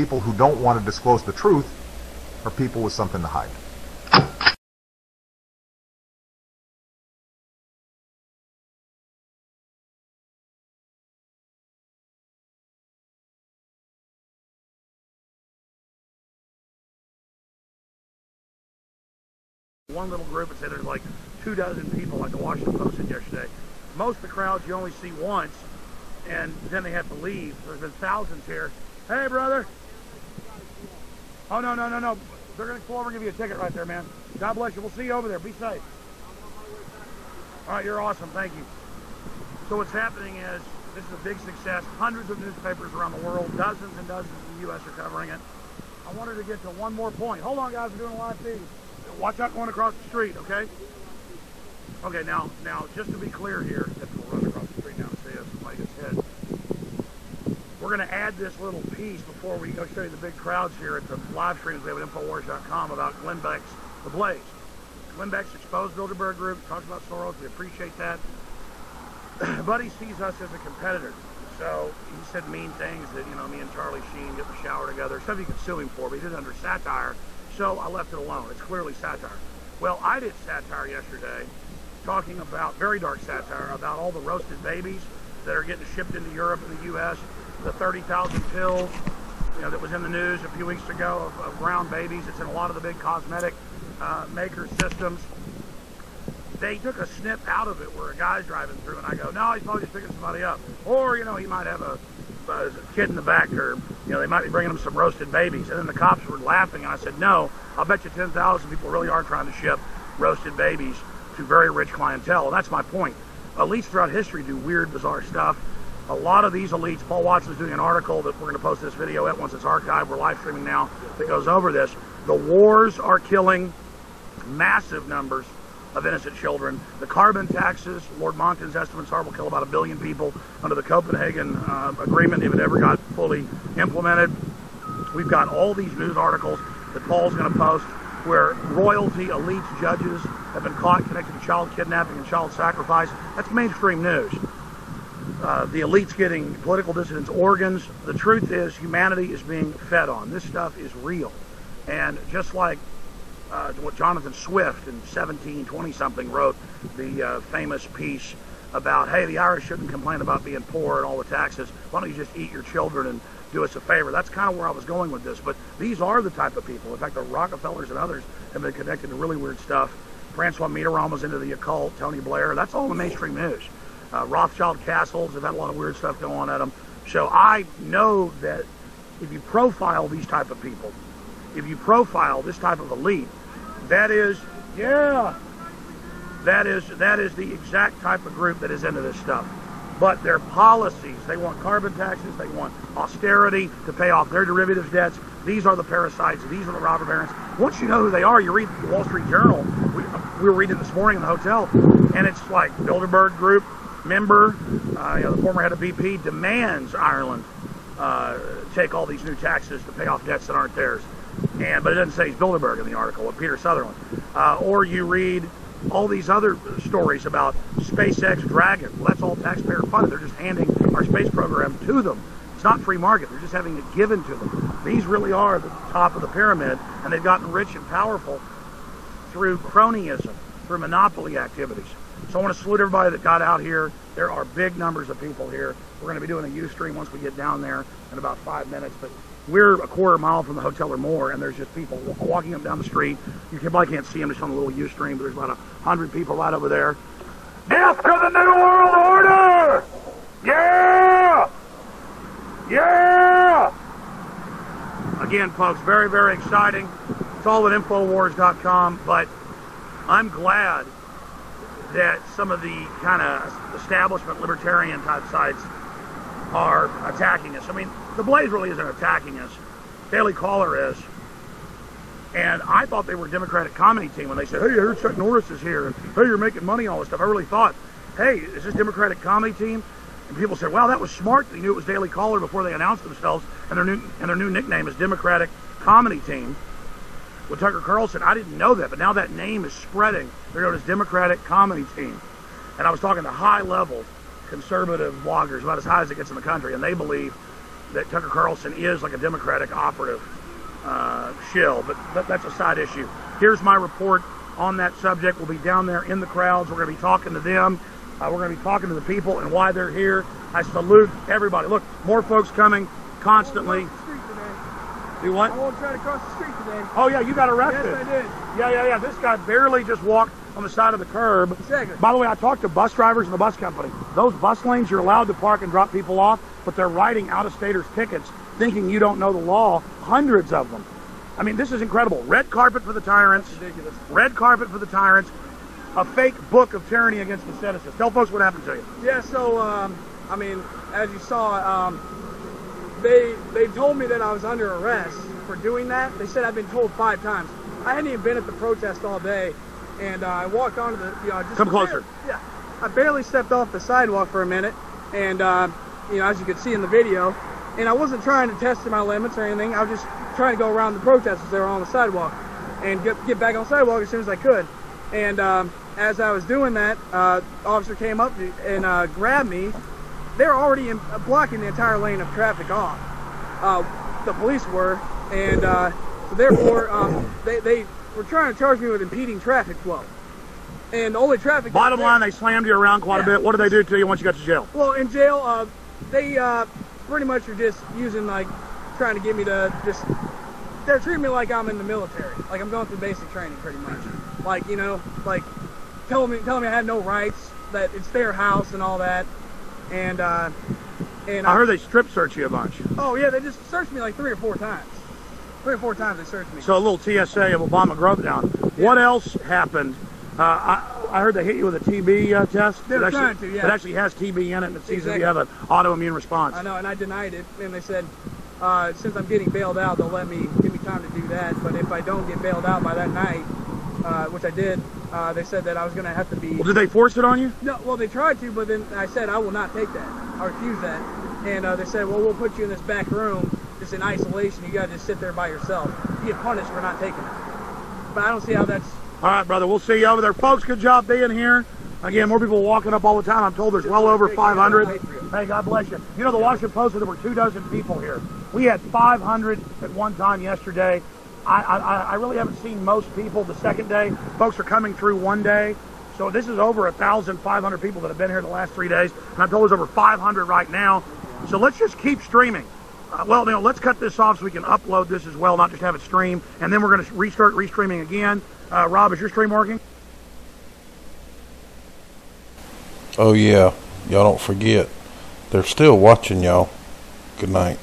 people who don't want to disclose the truth are people with something to hide. one little group and say there's like two dozen people like the Washington Post said yesterday. Most of the crowds you only see once and then they have to leave. There's been thousands here. Hey brother. Oh no no no no. They're gonna pull over and give you a ticket right there, man. God bless you. We'll see you over there. Be safe. All right, you're awesome. Thank you. So what's happening is this is a big success. Hundreds of newspapers around the world, dozens and dozens in the U.S. are covering it. I wanted to get to one more point. Hold on, guys. We're doing a live feed watch out going across the street, okay? Okay, now, now, just to be clear here, if we'll run across the street now and see if somebody gets hit. We're going to add this little piece before we go show you the big crowds here at the live streams we have at Infowars.com about Glenn Beck's The Blaze. Glenn Beck's exposed Bilderberg Group, talks about Soros, we appreciate that. but he sees us as a competitor. So he said mean things that, you know, me and Charlie Sheen get in the shower together, stuff you could sue him for, but he did it under satire so I left it alone. It's clearly satire. Well, I did satire yesterday, talking about, very dark satire, about all the roasted babies that are getting shipped into Europe and the U.S., the 30,000 pills, you know, that was in the news a few weeks ago of, of brown babies. It's in a lot of the big cosmetic uh, maker systems. They took a snip out of it where a guy's driving through, and I go, no, he's probably just picking somebody up. Or, you know, he might have a a kid in the back, or you know, they might be bringing them some roasted babies. And then the cops were laughing, and I said, no, I'll bet you 10,000 people really are trying to ship roasted babies to very rich clientele. And that's my point. Elites throughout history do weird, bizarre stuff. A lot of these elites, Paul Watson's doing an article that we're going to post this video at once it's archived. We're live streaming now that goes over this. The wars are killing massive numbers of innocent children. The carbon taxes, Lord Monckton's estimates are will kill about a billion people under the Copenhagen uh, Agreement if it ever got fully implemented. We've got all these news articles that Paul's going to post where royalty, elites, judges have been caught connected to child kidnapping and child sacrifice. That's mainstream news. Uh, the elites getting political dissidents organs. The truth is humanity is being fed on. This stuff is real. And just like uh, what Jonathan Swift in 1720 something wrote the uh, famous piece about, hey, the Irish shouldn't complain about being poor and all the taxes. Why don't you just eat your children and do us a favor? That's kind of where I was going with this. But these are the type of people. In fact, the Rockefellers and others have been connected to really weird stuff. Francois Mitterrand was into the occult. Tony Blair. That's all the mainstream news. Uh, Rothschild castles have had a lot of weird stuff going on at them. So I know that if you profile these type of people, if you profile this type of elite, that is, yeah, that is that is the exact type of group that is into this stuff. But their policies, they want carbon taxes, they want austerity to pay off their derivatives debts. These are the parasites. These are the robber barons. Once you know who they are, you read the Wall Street Journal. We, we were reading this morning in the hotel, and it's like Bilderberg Group member, uh, you know, the former head of BP demands Ireland uh, take all these new taxes to pay off debts that aren't theirs and but it doesn't say he's Bilderberg in the article with Peter Sutherland. Uh, or you read all these other stories about SpaceX Dragon. Well, that's all taxpayer funded. They're just handing our space program to them. It's not free market. They're just having it given to them. These really are the top of the pyramid, and they've gotten rich and powerful through cronyism, through monopoly activities. So I want to salute everybody that got out here. There are big numbers of people here. We're going to be doing a Ustream once we get down there in about five minutes, but we're a quarter mile from the hotel or more, and there's just people walking up down the street. You probably can't see them just on the little Ustream. but there's about a hundred people right over there. Death to the New World Order! Yeah! Yeah! Again, folks, very, very exciting. It's all at Infowars.com, but I'm glad that some of the kind of establishment libertarian type sites are attacking us. I mean, the Blaze really isn't attacking us. Daily Caller is. And I thought they were a Democratic comedy team when they said, hey, I heard Chuck Norris is here, and hey, you're making money, all this stuff. I really thought, hey, is this Democratic comedy team? And people said, wow, that was smart. They knew it was Daily Caller before they announced themselves, and their new and their new nickname is Democratic Comedy Team. With Tucker Carlson, I didn't know that, but now that name is spreading. They're known as Democratic Comedy Team. And I was talking to high level conservative bloggers, about as high as it gets in the country, and they believe that Tucker Carlson is like a Democratic operative uh, shill, but that, that's a side issue. Here's my report on that subject. We'll be down there in the crowds. We're going to be talking to them. Uh, we're going to be talking to the people and why they're here. I salute everybody. Look, more folks coming constantly. Do what? I won't try to cross the street today. Oh yeah, you got arrested. Yes, I did. Yeah, yeah, yeah. This guy barely just walked on the side of the curb. Exactly. By the way, I talked to bus drivers in the bus company. Those bus lanes, you're allowed to park and drop people off, but they're writing out-of-staters tickets, thinking you don't know the law. Hundreds of them. I mean, this is incredible. Red carpet for the tyrants. Ridiculous. Red carpet for the tyrants. A fake book of tyranny against the citizens. Tell folks what happened to you. Yeah, so um, I mean, as you saw, um, they they told me that I was under arrest for doing that. They said I've been told five times. I hadn't even been at the protest all day, and uh, I walked onto the. You know, just Come closer. Yeah, I barely stepped off the sidewalk for a minute, and uh, you know, as you could see in the video, and I wasn't trying to test my limits or anything. I was just trying to go around the protesters that were on the sidewalk, and get get back on the sidewalk as soon as I could. And um, as I was doing that, uh, officer came up and uh, grabbed me. They're already in, uh, blocking the entire lane of traffic off. Uh, the police were, and uh, so therefore um, they, they were trying to charge me with impeding traffic flow. And the only traffic. Bottom line, they slammed you around quite a bit. What did they do to you once you got to jail? Well, in jail, uh, they uh, pretty much are just using like trying to get me to just. They're treating me like I'm in the military, like I'm going through basic training, pretty much. Like you know, like telling me telling me I had no rights, that it's their house and all that, and uh, and I heard they strip search you a bunch. oh yeah, they just searched me like three or four times. Three or four times they searched me. So a little TSA of Obama Grove down. What else happened? Uh, I, I heard they hit you with a TB uh, test. They were It actually, trying to, yeah. It actually has TB in it, and it sees if you have an autoimmune response. I know, and I denied it, and they said, uh, since I'm getting bailed out, they'll let me give me time to do that. But if I don't get bailed out by that night, uh, which I did, uh, they said that I was going to have to be. Well, did they force it on you? No, well, they tried to, but then I said I will not take that. I refuse that, and uh, they said, well, we'll put you in this back room, just in isolation. You got to just sit there by yourself. You get punished for not taking it. But I don't see how that's. All right, brother. We'll see you over there. Folks, good job being here. Again, more people walking up all the time. I'm told there's well over 500. Hey, God bless you. You know, the Washington Post said there were two dozen people here. We had 500 at one time yesterday. I, I, I really haven't seen most people the second day. Folks are coming through one day. So this is over 1,500 people that have been here the last three days. And I'm told there's over 500 right now. So let's just keep streaming. Uh, well, you know, let's cut this off so we can upload this as well, not just have it stream. And then we're going to restart restreaming again. Uh, Rob, is your stream working? Oh yeah, y'all don't forget. They're still watching y'all. Good night.